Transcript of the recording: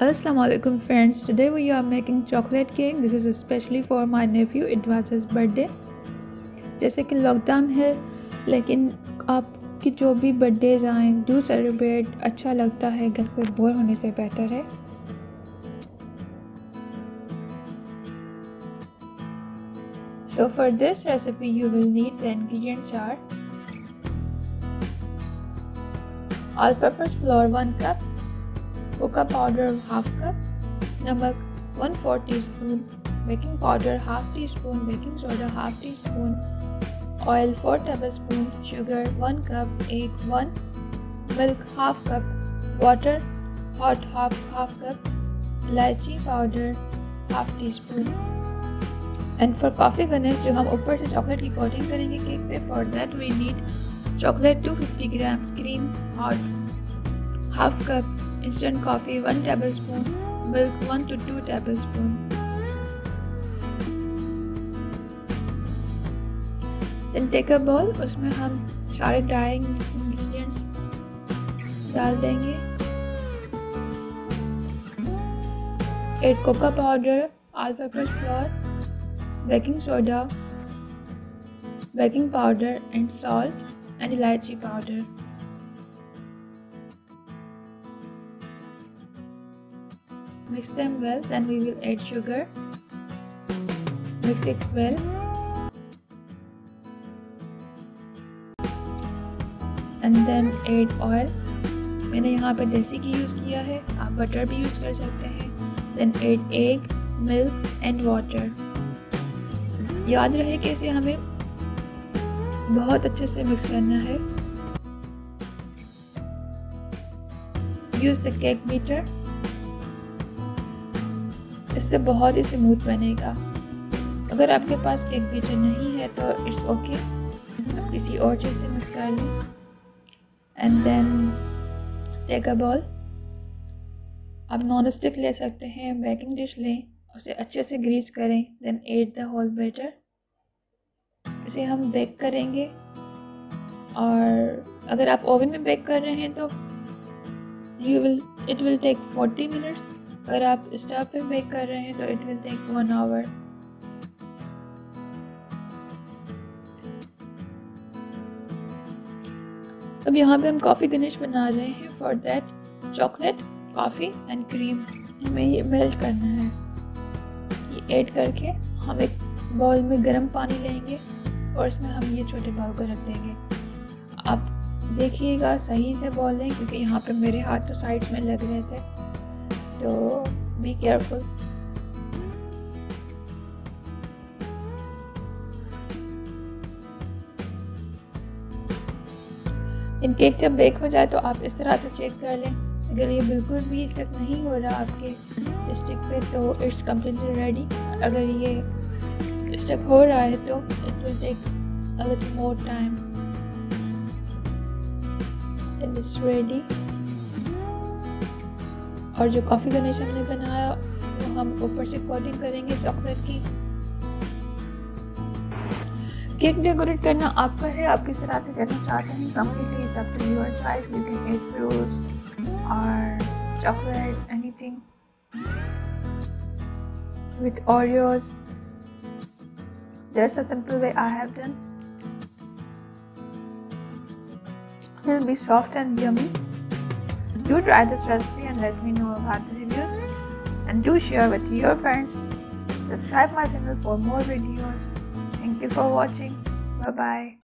Aslam friends today we are making chocolate cake this is specially for my nephew it was is birthday जैसे कि lockdown है, लेकिन आपकी जो भी बर्थडेज आए डू सेलिब्रेट अच्छा लगता है, घर पर बोर होने से बेहतर है। So for this recipe you will need the ingredients are all purpose flour one cup cocoa powder half cup namak one four teaspoon baking powder half teaspoon baking soda half teaspoon oil four tablespoon sugar one cup एक one milk half cup water hot half half cup elaichi powder half teaspoon and for coffee ganache जो हम ऊपर से chocolate की coating करेंगे cake पे for that we need chocolate two fifty grams cream hot half cup instant coffee 1 tablespoon, milk 1 to 2 tablespoon. Then take a bowl, उसमें हम सारे ड्राई इंग्रेडिएंट्स डाल देंगे। Add cocoa powder all purpose flour baking soda baking powder and salt and elaichi powder Mix them well, then we will add sugar. Mix it well. And then add oil. मैंने यहाँ पर देसी घी use किया है आप butter भी use कर सकते हैं then add egg milk and water याद रहे कि इसे हमें बहुत अच्छे से मिक्स करना है यूज़ द केक बीटर इससे बहुत ही स्मूथ बनेगा। अगर आपके पास केक बीटर नहीं है तो इट्स ओके आप किसी और चीज़ से मिक्स कर लें। And then take a bowl आप नॉन स्टिक ले सकते हैं बेकिंग डिश लें, उसे अच्छे से ग्रीस करें then add the whole batter इसे हम बेक करेंगे। और अगर आप ओवन में बेक कर रहे हैं तो you will it will take 40 minutes अगर आप स्टव पे बेक कर रहे हैं तो it will take one hour अब यहाँ पे हम कॉफ़ी गनिश बना रहे हैं. For that chocolate coffee and cream हमें ये मेल्ट करना है. ये ऐड करके हम एक बाउल में गर्म पानी लेंगे और इसमें हम ये छोटे बाउल को रख देंगे. आप देखिएगा, सही से बॉल लें क्योंकि यहाँ पे मेरे हाथ तो साइड्स में लग रहे थे. So be careful in cake जब बेक हो जाए तो आप इस तरह से चेक कर लें। अगर ये बिल्कुल भी स्टिक नहीं हो रहा आपके स्टिक पे तो इट्स कम्प्लीटली रेडी अगर ये स्टिक हो रहा है तो it will take a little more time is ready और जो कॉफ़ी गणेश हमने बनाया वो हम ऊपर से कोटिंग करेंगे चॉकलेट की। केक डेकोरेट करना आप पर है, आप किस तरह से करना चाहते हैं completely up to your choice you can add fruits और chocolates, anything with oreos. There's a simple way i have done. It will be soft and Do try this recipe and let me know about the reviews. And do share with your friends. Subscribe my channel for more videos. Thank you for watching. Bye bye.